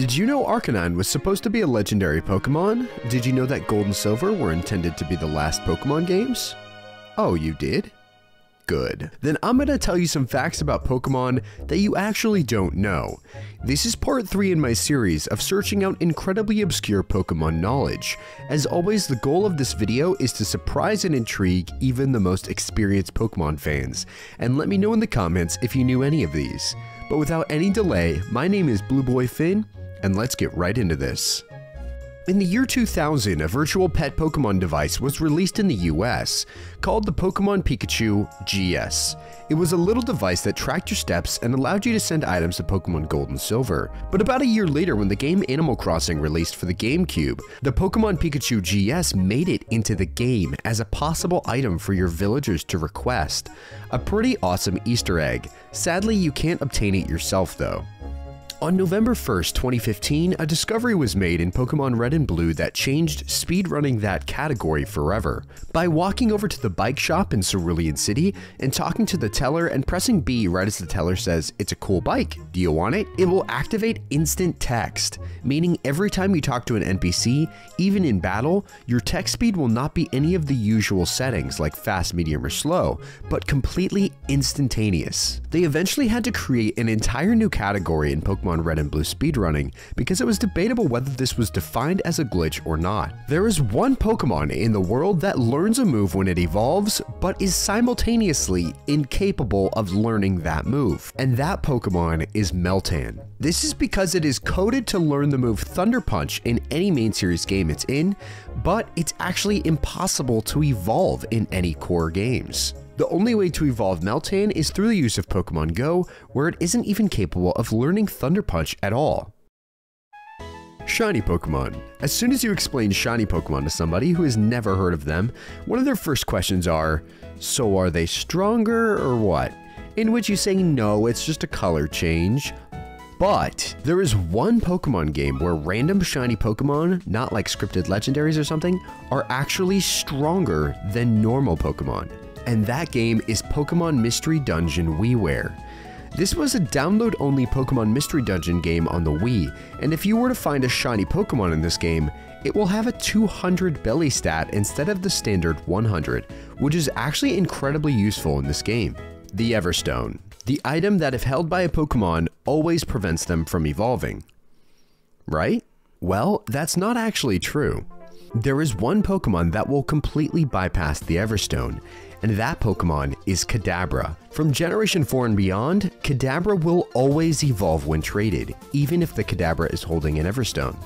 Did you know Arcanine was supposed to be a legendary Pokemon? Did you know that Gold and Silver were intended to be the last Pokemon games? Oh, you did? Good. Then I'm going to tell you some facts about Pokemon that you actually don't know. This is part 3 in my series of searching out incredibly obscure Pokemon knowledge. As always, the goal of this video is to surprise and intrigue even the most experienced Pokemon fans, and let me know in the comments if you knew any of these. But without any delay, my name is Blue Boy Phin, and let's get right into this. In the year 2000, a virtual pet Pokemon device was released in the US called the Pokemon Pikachu GS. It was a little device that tracked your steps and allowed you to send items to Pokemon Gold and Silver. But about a year later, when the game Animal Crossing released for the GameCube, the Pokemon Pikachu GS made it into the game as a possible item for your villagers to request. A pretty awesome Easter egg. Sadly, you can't obtain it yourself though. On November 1st, 2015, a discovery was made in Pokemon Red and Blue that changed speedrunning that category forever. By walking over to the bike shop in Cerulean City and talking to the teller and pressing B right as the teller says, It's a cool bike, do you want it? It will activate instant text, meaning every time you talk to an NPC, even in battle, your text speed will not be any of the usual settings like fast, medium, or slow, but completely instantaneous. They eventually had to create an entire new category in Pokemon Pokemon Red and Blue speedrunning because it was debatable whether this was defined as a glitch or not. There is one Pokemon in the world that learns a move when it evolves, but is simultaneously incapable of learning that move, and that Pokemon is Meltan. This is because it is coded to learn the move Thunder Punch in any main series game it's in, but it's actually impossible to evolve in any core games. The only way to evolve Meltan is through the use of Pokemon Go, where it isn't even capable of learning Thunder Punch at all. Shiny Pokemon. As soon as you explain shiny Pokemon to somebody who has never heard of them, one of their first questions are, so are they stronger or what? In which you say no, it's just a color change. But there is one Pokemon game where random shiny Pokemon, not like scripted legendaries or something, are actually stronger than normal Pokemon and that game is Pokemon Mystery Dungeon WiiWare. This was a download only Pokemon Mystery Dungeon game on the Wii, and if you were to find a shiny Pokemon in this game, it will have a 200 belly stat instead of the standard 100, which is actually incredibly useful in this game. The Everstone, the item that if held by a Pokemon always prevents them from evolving. Right? Well, that's not actually true. There is one Pokemon that will completely bypass the Everstone, and that Pokemon is Kadabra. From Generation 4 and beyond, Kadabra will always evolve when traded, even if the Kadabra is holding an Everstone.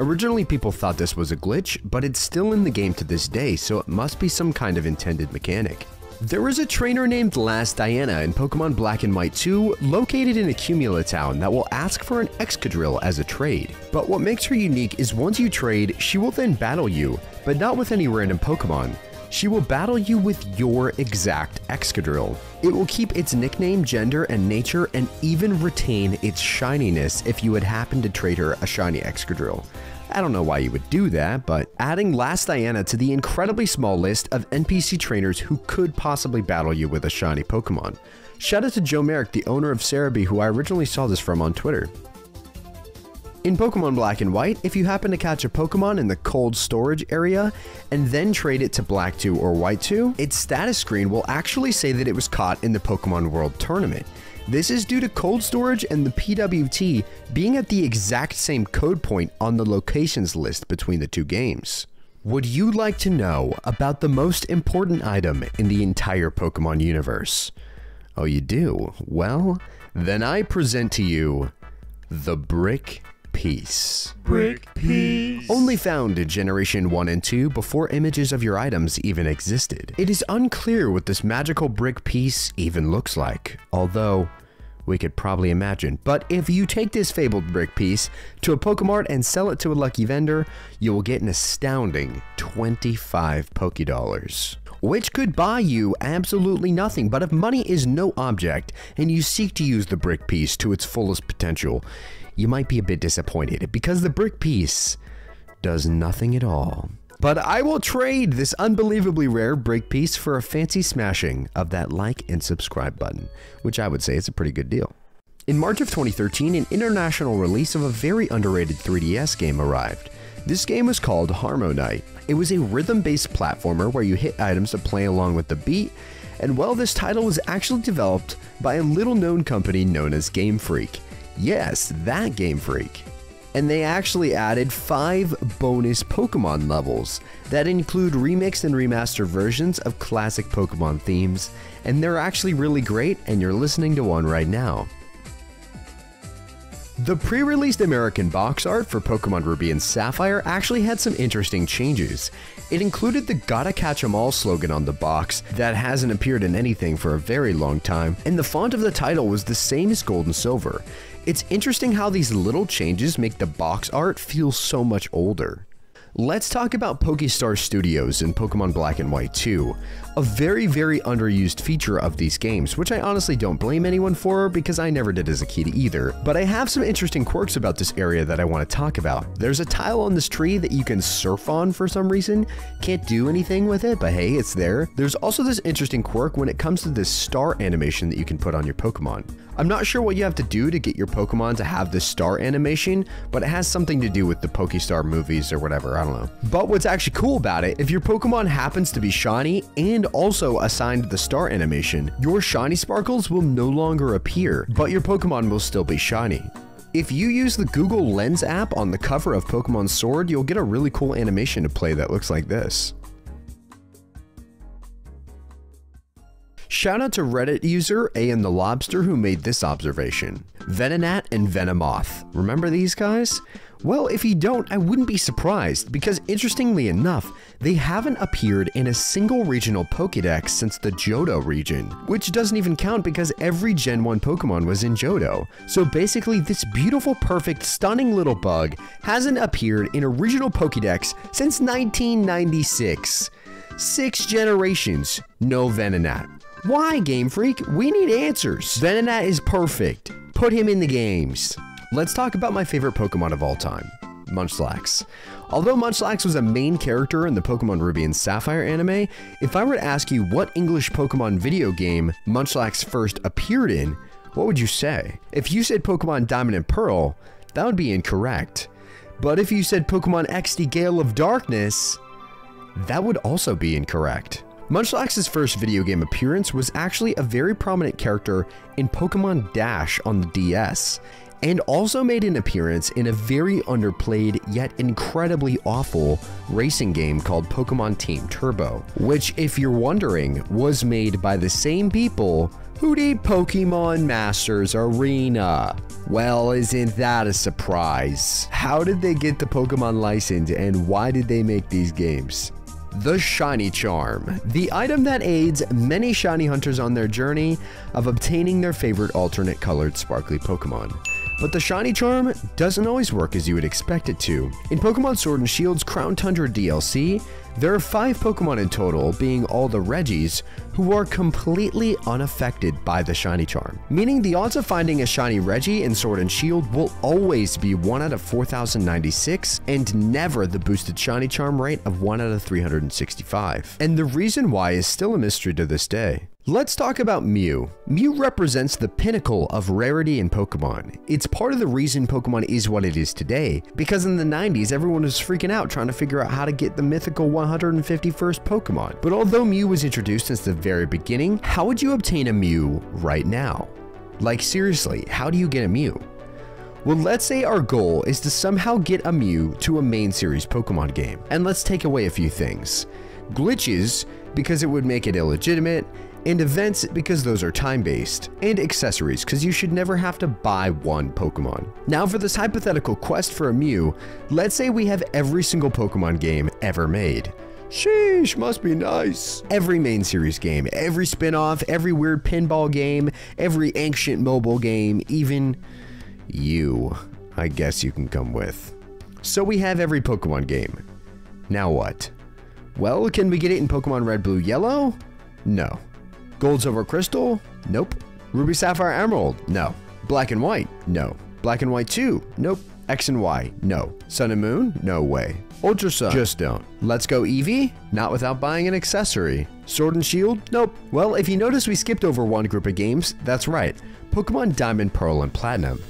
Originally, people thought this was a glitch, but it's still in the game to this day, so it must be some kind of intended mechanic. There is a trainer named Last Diana in Pokemon Black and White 2 located in Accumula Town that will ask for an Excadrill as a trade. But what makes her unique is once you trade, she will then battle you, but not with any random Pokemon. She will battle you with your exact Excadrill. It will keep its nickname, gender, and nature, and even retain its shininess if you had happened to trade her a shiny Excadrill. I don't know why you would do that, but adding Last Diana to the incredibly small list of NPC trainers who could possibly battle you with a shiny Pokemon. Shout out to Joe Merrick, the owner of Serebii, who I originally saw this from on Twitter. In Pokemon Black and White, if you happen to catch a Pokemon in the cold storage area and then trade it to Black 2 or White 2, its status screen will actually say that it was caught in the Pokemon World Tournament. This is due to cold storage and the PWT being at the exact same code point on the locations list between the two games. Would you like to know about the most important item in the entire Pokemon universe? Oh, you do? Well, then I present to you the Brick Piece. Brick Piece. Only found in Generation 1 and 2 before images of your items even existed. It is unclear what this magical brick piece even looks like, although we could probably imagine. But if you take this fabled brick piece to a Pokemart and sell it to a lucky vendor, you will get an astounding 25 Pokédollars which could buy you absolutely nothing. But if money is no object and you seek to use the brick piece to its fullest potential, you might be a bit disappointed because the brick piece does nothing at all. But I will trade this unbelievably rare brick piece for a fancy smashing of that like and subscribe button, which I would say is a pretty good deal. In March of 2013, an international release of a very underrated 3DS game arrived. This game was called HarmoKnight. It was a rhythm based platformer where you hit items to play along with the beat, and well, this title was actually developed by a little known company known as Game Freak. Yes, that Game Freak. And they actually added five bonus Pokemon levels that include remixed and remastered versions of classic Pokemon themes, and they're actually really great, and you're listening to one right now. The pre-released American box art for Pokemon Ruby and Sapphire actually had some interesting changes. It included the gotta catch 'em all slogan on the box that hasn't appeared in anything for a very long time, and the font of the title was the same as Gold and Silver. It's interesting how these little changes make the box art feel so much older. Let's talk about Pokestar Studios in Pokemon Black and White 2, a very, very underused feature of these games, which I honestly don't blame anyone for because I never did as a kid either. But I have some interesting quirks about this area that I want to talk about. There's a tile on this tree that you can surf on for some reason. Can't do anything with it, but hey, it's there. There's also this interesting quirk when it comes to this star animation that you can put on your Pokemon. I'm not sure what you have to do to get your Pokemon to have this star animation, but it has something to do with the Pokestar movies or whatever, I don't know. But what's actually cool about it, if your Pokemon happens to be shiny and also assigned the star animation, your shiny sparkles will no longer appear, but your Pokemon will still be shiny. If you use the Google Lens app on the cover of Pokemon Sword, you'll get a really cool animation to play that looks like this. Shout out to Reddit user A and the Lobster who made this observation. Venonat and Venomoth. Remember these guys? Well, if you don't, I wouldn't be surprised, because interestingly enough, they haven't appeared in a single regional Pokedex since the Johto region, which doesn't even count because every Gen 1 Pokemon was in Johto. So basically, this beautiful, perfect, stunning little bug hasn't appeared in a regional Pokedex since 1996. Six generations, no Venonat. Why, Game Freak? We need answers. Venonat is perfect. Put him in the games. Let's talk about my favorite Pokemon of all time, Munchlax. Although Munchlax was a main character in the Pokemon Ruby and Sapphire anime, if I were to ask you what English Pokemon video game Munchlax first appeared in, what would you say? If you said Pokemon Diamond and Pearl, that would be incorrect. But if you said Pokemon XD Gale of Darkness, that would also be incorrect. Munchlax's first video game appearance was actually a very prominent character in Pokemon Dash on the DS, and also made an appearance in a very underplayed yet incredibly awful racing game called Pokemon Team Turbo, which, if you're wondering, was made by the same people who did Pokemon Masters Arena. Well, isn't that a surprise? How did they get the Pokemon license and why did they make these games? The Shiny Charm, the item that aids many shiny hunters on their journey of obtaining their favorite alternate colored sparkly Pokemon. But the Shiny Charm doesn't always work as you would expect it to. In Pokemon Sword and Shield's Crown Tundra DLC, there are five Pokemon in total, being all the Regis, who are completely unaffected by the Shiny Charm. Meaning the odds of finding a Shiny Regi in Sword and Shield will always be 1 out of 4096 and never the boosted Shiny Charm rate of 1 out of 365. And the reason why is still a mystery to this day. Let's talk about Mew. Mew represents the pinnacle of rarity in Pokemon. It's part of the reason Pokemon is what it is today, because in the 90s everyone was freaking out trying to figure out how to get the mythical 151st Pokemon. But although Mew was introduced since the very beginning, how would you obtain a Mew right now? Like seriously, how do you get a Mew? Well, let's say our goal is to somehow get a Mew to a main series Pokemon game, and let's take away a few things. Glitches, because it would make it illegitimate, and events because those are time-based, and accessories because you should never have to buy one Pokemon. Now for this hypothetical quest for a Mew, let's say we have every single Pokemon game ever made. Sheesh, must be nice. Every main series game, every spin-off, every weird pinball game, every ancient mobile game, even you, I guess you can come with. So we have every Pokemon game. Now what? Well, can we get it in Pokemon Red, Blue, Yellow? No. Gold, Silver, Crystal? Nope. Ruby, Sapphire, Emerald? No. Black and White? No. Black and White 2? Nope. X and Y? No. Sun and Moon? No way. Ultra Sun? Just don't. Let's go Eevee? Not without buying an accessory. Sword and Shield? Nope. Well, if you notice we skipped over one group of games, that's right. Pokemon Diamond, Pearl, and Platinum.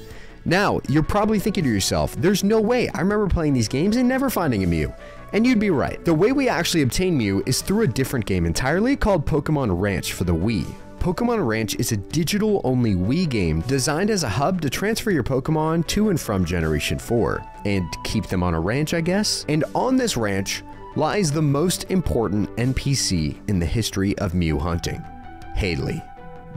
Now, you're probably thinking to yourself, there's no way I remember playing these games and never finding a Mew. And you'd be right. The way we actually obtain Mew is through a different game entirely called Pokemon Ranch for the Wii. Pokemon Ranch is a digital only Wii game designed as a hub to transfer your Pokemon to and from Generation 4 and keep them on a ranch, I guess. And on this ranch lies the most important NPC in the history of Mew hunting Hayley.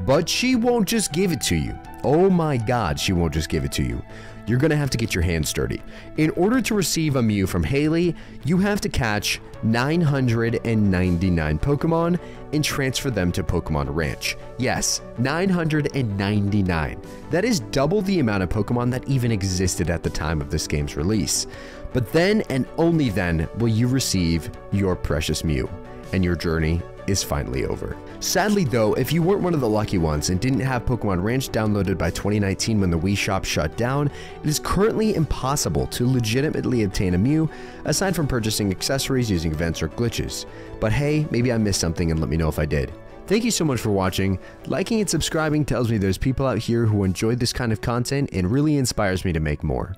But she won't just give it to you. Oh my god, she won't just give it to you. You're gonna have to get your hands dirty. In order to receive a Mew from Hayley, you have to catch 999 Pokemon and transfer them to Pokemon Ranch. Yes, 999. That is double the amount of Pokemon that even existed at the time of this game's release. But then and only then will you receive your precious Mew, and your journey is finally over. Sadly though, if you weren't one of the lucky ones and didn't have Pokemon Ranch downloaded by 2019 when the Wii shop shut down, it is currently impossible to legitimately obtain a Mew aside from purchasing accessories using events or glitches. But hey, maybe I missed something and let me know if I did. Thank you so much for watching. Liking and subscribing tells me there's people out here who enjoy this kind of content and really inspires me to make more.